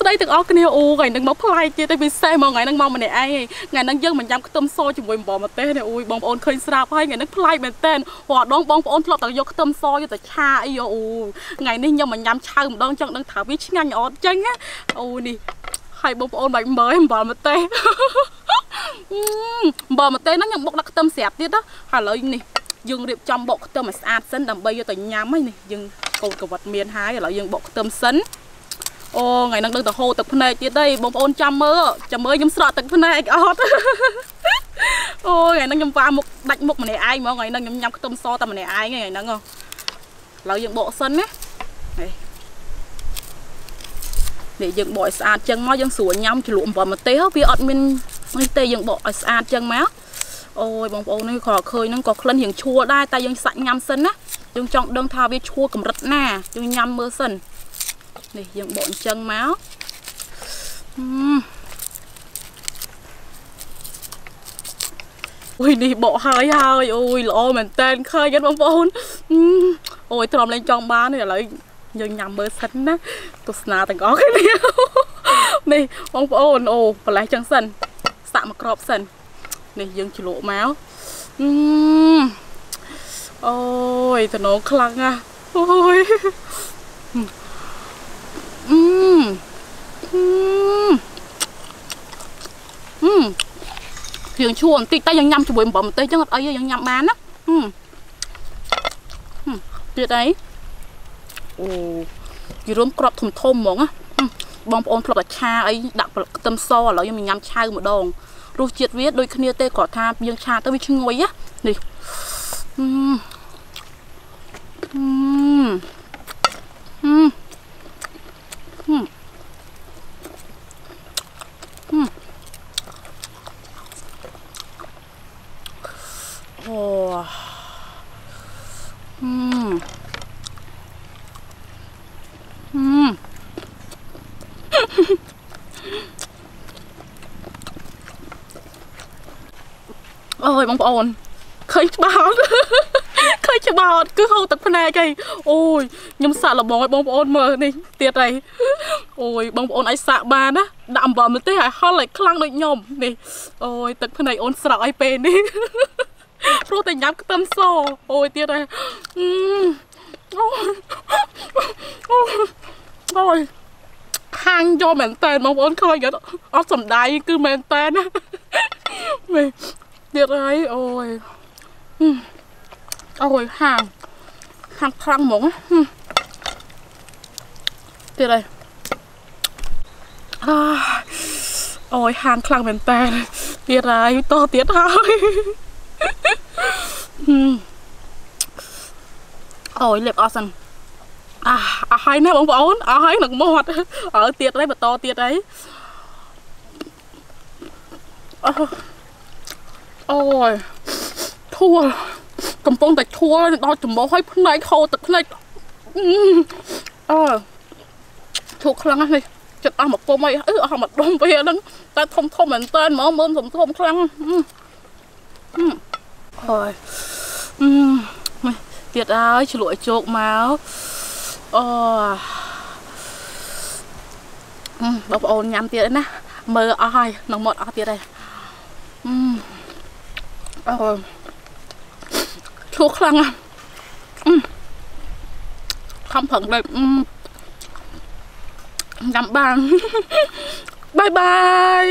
ស្ដីទាំងអស់គ្នាអូថ្ងៃហ្នឹងមកផ្លាយទៀតឯពិសេសមកថ្ងៃហ្នឹងមកម្នាក់ឯងថ្ងៃហ្នឹងយើងមិនញ៉ាំខ្ទឹមសជាមួយអំបិលម្ទេសទេអូយបងប្អូនឃើញស្រាប់ហើយថ្ងៃហ្នឹងផ្លាយមែនតើរាល់ដងបងប្អូនធ្លាប់តែយកខ្ទឹមសយកទៅឆាអីអូថ្ងៃនេះខ្ញុំមកញ៉ាំឆៅម្ដងចឹងដឹងថាវាឆ្ងាញ់អត់ចឹងណាអូនេះហើយបងប្អូនបាច់មើលអំបិលម្ទេសអំបិលម្ទេសហ្នឹងខ្ញុំបុកដាក់ខ្ទឹមស្រាប់ទៀតណាហើយឥឡូវនេះយើងរៀបចំបុកខ្ទឹមឲ្យស្អាតសិនដើម្បីយកទៅញ៉ាំហើយនេះយើងកូនកវត្តមានហើយឥឡូវយើងបុកខ្ទឹមសិន អូថ្ងៃហ្នឹងដឹងទៅហូរទឹកភ្នែកទៀតទេបងប្អូនចាំមើលចាំមើលខ្ញុំស្រក់ទឹកភ្នែកអត់អូថ្ងៃហ្នឹងខ្ញុំវាមុខដាច់មុខម្នាក់ឯងហ្មងថ្ងៃហ្នឹងខ្ញុំញ៉ាំខ្ទឹមសតែម្នាក់ឯងថ្ងៃហ្នឹងឥឡូវយើងបកសិនណានេះនេះយើងបកឲ្យស្អាតចឹងមកយើងស្រួលញ៉ាំជ្រលក់អំបិលម្ទេសវាអត់មាននេះទេយើងបកឲ្យស្អាតចឹងមកអូយបងប្អូននេះគាត់ឃើញហ្នឹងក៏ក្លិនរៀងឈួលដែរតែយើងសាច់ញ៉ាំសិនណាយើងចង់ដឹងថាវាឈួលកម្រិតណាយើងញ៉ាំមើលសិន នេះយើងបកអញ្ចឹងមកអូយនេះបកហើយហើយអូយល្អមែនតើឃើញហ្នឹងបងប្អូនអូយទ្រាំលេងចង់បានឥឡូវយើងញ៉ាំមើលសិនណាទស្សនាទាំងអស់គ្នានេះបងប្អូនអូប្រឡេះចឹងសិនសាក់មកក្របសិននេះយើងជ្រលក់មកអឺអូយតំណងខ្លាំងណាស់អូយ អឺអឺអឺយើងឈួរបន្តិចតែយើងញ៉ាំជាមួយអំបិលម្ទេសចឹងអត់អីយើងញ៉ាំបានណាអឺទៀតអីអូយរួមក្របធំធំហ្មងណាបងប្អូនធ្លាប់តែឆាអីដាក់ខ្ទឹមសឥឡូវខ្ញុំញ៉ាំឆៅម្ដងរសជាតិវាដូចគ្នាទេគ្រាន់ថាយើងឆាទៅវាឈ្ងុយណានេះអឺអឺអឺអូអឺ អូយបងប្អូនឃើញច្បាស់អត់ឃើញច្បាស់អត់គឺហូរទឹកភ្នែកហីអូយខ្ញុំសាក់លបងឲ្យបងប្អូនមើលនេះទៀតហីអូយបងប្អូនអាចសាក់បានណាដាក់អំបិលម្ទេសឲ្យហល់ឲ្យខ្លាំងដូចខ្ញុំនេះអូយទឹកភ្នែកអូនស្រក់ឲ្យពេលនេះ ព្រោះតែញ៉ាំខ្ទឹមសអូយទៀតហីអូអូយខាងយកមែនតើបងប្អូនឃើញអត់សំដាយគឺមែនតើណានេះទៀតហើយអូយអូយហាងហាងខ្លាំងហ្មងទៀតហើយអូយហាងខ្លាំងមែនតើទៀតហើយតោះទៀតហើយ អូយលេបអស់សិនអាអស់ហើយណាបងប្អូនអស់ហើយនឹងមាត់អើទៀតហើយបន្តទៀតហើយអូអូយធួលកំពុងតែធួលដល់ច្រមុះឲ្យភ្នែកហូរទឹកភ្នែកអើធួលខ្លាំងណាស់នេះចិត្តអស់មកពុំអីអឺអស់មកដុំវាហ្នឹងតែធំធំមែនតើហ្មងមើលធំធំខ្លាំងអូ យអឺទៀតហើយឆ្លក់ឲ្យជោគមកអូបងប្អូនញ៉ាំទៀតណាមើលអស់ហើយនឹងមាត់អស់ទៀតហើយអឺអូឈូខ្លាំងណាស់ខំប្រឹងដែរញ៉ាំបានបាយបាយ